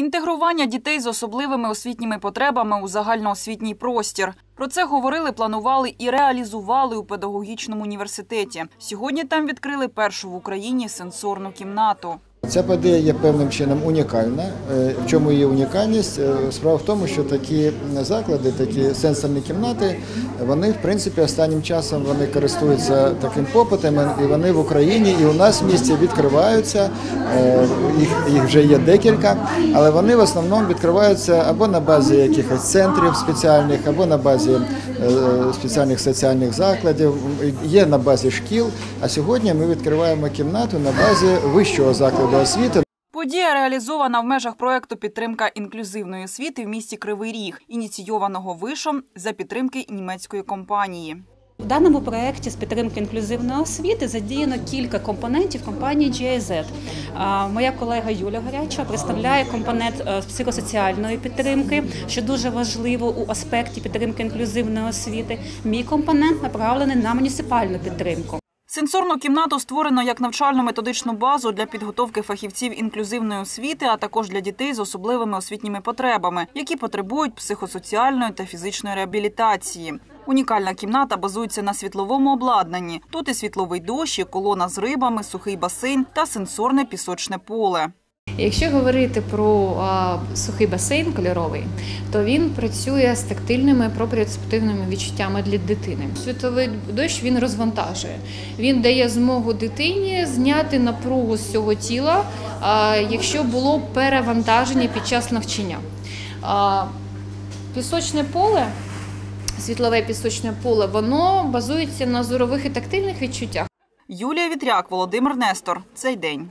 Інтегрування дітей з особливими освітніми потребами у загальноосвітній простір. Про це говорили, планували і реалізували у педагогічному університеті. Сьогодні там відкрили першу в Україні сенсорну кімнату. Ця подія є певним чином унікальна. Е, В чому її унікальність? Е, Справа в тому, що такі заклади, такі сенсорні кімнати, вони в принципі останнім часом вони користуються таким попитом, і вони в Україні і у нас в місті відкриваються. Е, Їх, їх вже є декілька, але вони в основному відкриваються або на базі якихось центрів спеціальних, або на базі спеціальних соціальних закладів, є на базі шкіл. А сьогодні ми відкриваємо кімнату на базі вищого закладу освіти. Подія реалізована в межах проекту підтримка інклюзивної освіти в місті Кривий Ріг, ініційованого вишом за підтримки німецької компанії. В даному проєкті з підтримки інклюзивної освіти задіяно кілька компонентів компанії GIZ. Моя колега Юля Горяча представляє компонент е, психосоціальної підтримки, що дуже важливо у аспекті підтримки інклюзивної освіти. Мій компонент направлений на муніципальну підтримку. Сенсорну кімнату створено як навчально-методичну базу для підготовки фахівців інклюзивної освіти, а також для дітей з особливими освітніми потребами, які потребують психосоціальної та фізичної реабілітації. Унікальна кімната базується на світловому обладнанні. Тут і світловий дощ, і колона з рибами, сухий басейн та сенсорне пісочне поле. Якщо говорити про сухий басейн кольоровий, то він працює з тактильними пропріоцептивними відчуттями для дитини. Світовий дощ він розвантажує. Він дає змогу дитині зняти напругу з цього тіла, якщо було перевантаження під час навчання. Пісочне поле, світлове пісочне поле, воно базується на зорових і тактильних відчуттях. Юлія Вітряк, Володимир Нестор. Цей день.